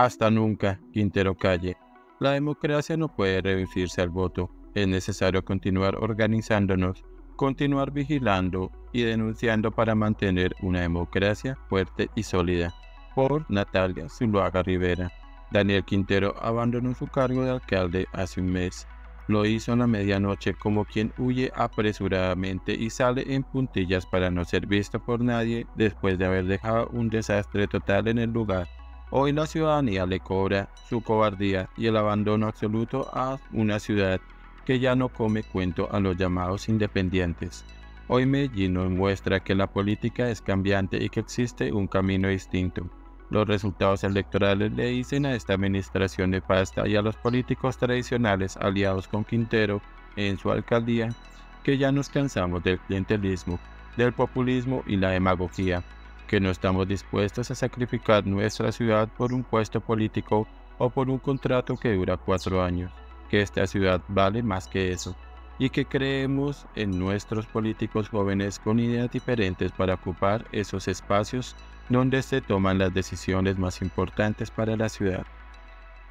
Hasta nunca, Quintero Calle. La democracia no puede reducirse al voto. Es necesario continuar organizándonos, continuar vigilando y denunciando para mantener una democracia fuerte y sólida. Por Natalia Zuluaga Rivera. Daniel Quintero abandonó su cargo de alcalde hace un mes. Lo hizo en la medianoche como quien huye apresuradamente y sale en puntillas para no ser visto por nadie después de haber dejado un desastre total en el lugar. Hoy la ciudadanía le cobra su cobardía y el abandono absoluto a una ciudad que ya no come cuento a los llamados independientes. Hoy Medellín nos muestra que la política es cambiante y que existe un camino distinto. Los resultados electorales le dicen a esta administración de pasta y a los políticos tradicionales aliados con Quintero en su alcaldía que ya nos cansamos del clientelismo, del populismo y la demagogía que no estamos dispuestos a sacrificar nuestra ciudad por un puesto político o por un contrato que dura cuatro años, que esta ciudad vale más que eso, y que creemos en nuestros políticos jóvenes con ideas diferentes para ocupar esos espacios donde se toman las decisiones más importantes para la ciudad.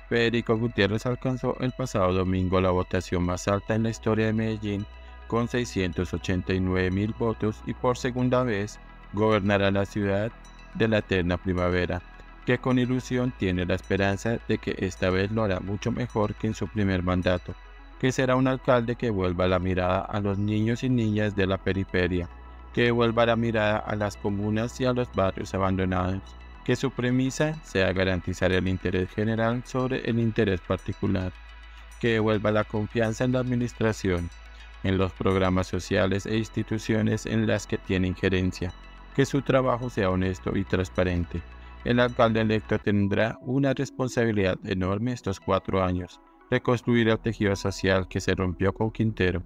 Federico Gutiérrez alcanzó el pasado domingo la votación más alta en la historia de Medellín con 689 mil votos y por segunda vez gobernará la ciudad de la eterna primavera, que con ilusión tiene la esperanza de que esta vez lo hará mucho mejor que en su primer mandato, que será un alcalde que vuelva la mirada a los niños y niñas de la periferia, que vuelva la mirada a las comunas y a los barrios abandonados, que su premisa sea garantizar el interés general sobre el interés particular, que devuelva la confianza en la administración, en los programas sociales e instituciones en las que tiene injerencia, que su trabajo sea honesto y transparente. El alcalde electo tendrá una responsabilidad enorme estos cuatro años, reconstruir el tejido social que se rompió con Quintero.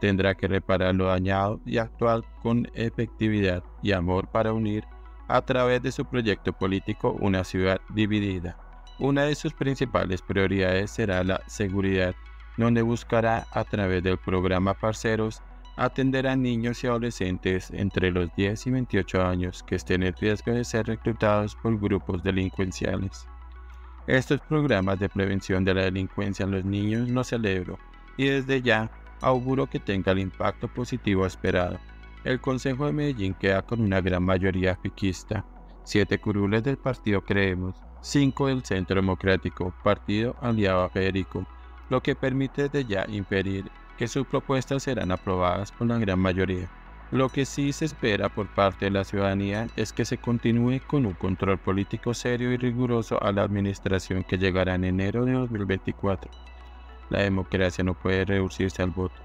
Tendrá que reparar lo dañado y actuar con efectividad y amor para unir a través de su proyecto político una ciudad dividida. Una de sus principales prioridades será la seguridad, donde buscará a través del programa Parceros atender a niños y adolescentes entre los 10 y 28 años que estén en riesgo de ser reclutados por grupos delincuenciales. Estos programas de prevención de la delincuencia en los niños los celebro y desde ya auguro que tenga el impacto positivo esperado. El Consejo de Medellín queda con una gran mayoría fiquista, siete curules del partido Creemos, cinco del Centro Democrático, partido aliado a Federico, lo que permite desde ya inferir que sus propuestas serán aprobadas por la gran mayoría. Lo que sí se espera por parte de la ciudadanía es que se continúe con un control político serio y riguroso a la administración que llegará en enero de 2024. La democracia no puede reducirse al voto.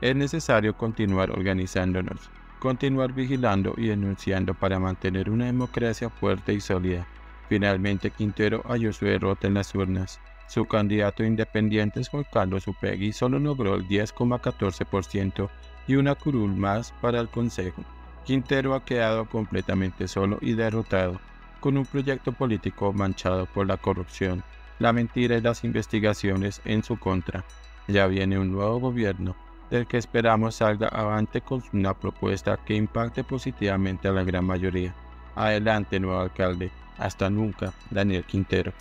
Es necesario continuar organizándonos, continuar vigilando y denunciando para mantener una democracia fuerte y sólida. Finalmente Quintero halló su derrota en las urnas. Su candidato independiente Juan Carlos Upegui solo logró el 10,14% y una curul más para el Consejo. Quintero ha quedado completamente solo y derrotado, con un proyecto político manchado por la corrupción, la mentira y las investigaciones en su contra. Ya viene un nuevo gobierno, del que esperamos salga avante con una propuesta que impacte positivamente a la gran mayoría. Adelante, nuevo alcalde. Hasta nunca, Daniel Quintero.